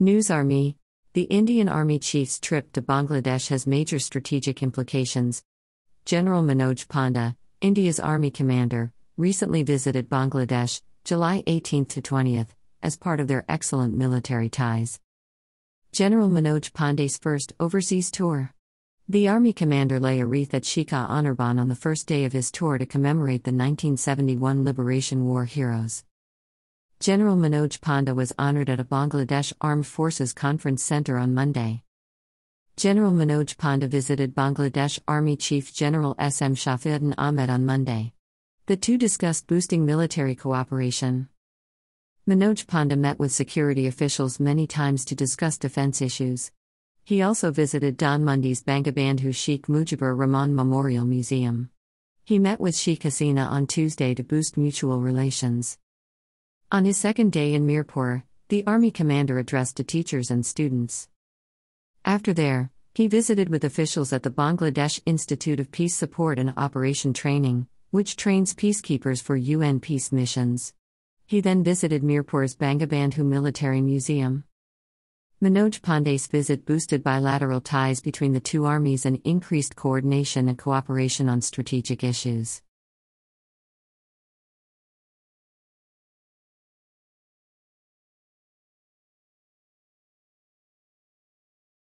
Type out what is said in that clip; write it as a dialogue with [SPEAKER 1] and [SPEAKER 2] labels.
[SPEAKER 1] NewsRme The Indian Army Chief's trip to Bangladesh has major strategic implications. General Manoj Pande, India's Army commander, recently visited Bangladesh, July 18 to 20th, as part of their excellent military ties. General Manoj Pande's first overseas tour. The Army commander lay a wreath at Shikha Anirban on the first day of his tour to commemorate the 1971 Liberation War heroes. General Manoj Pande was honored at a Bangladesh Armed Forces Conference Center on Monday. General Manoj Pande visited Bangladesh Army Chief General S. M. Shafiuddin Ahmed on Monday. The two discussed boosting military cooperation. Manoj Pande met with security officials many times to discuss defense issues. He also visited Dhanmondi's Bangabandhu Sheikh Mujibur Rahman Memorial Museum. He met with Sheikh Hasina on Tuesday to boost mutual relations. On his second day in Mirpur, the Army commander addressed to teachers and students. After there, he visited with officials at the Bangladesh Institute of Peace Support and Operation Training, which trains peacekeepers for UN peace missions. He then visited Mirpur's Bangabandhu Military Museum. Manoj Pande's visit boosted bilateral ties between the two armies and increased coordination and cooperation on strategic issues.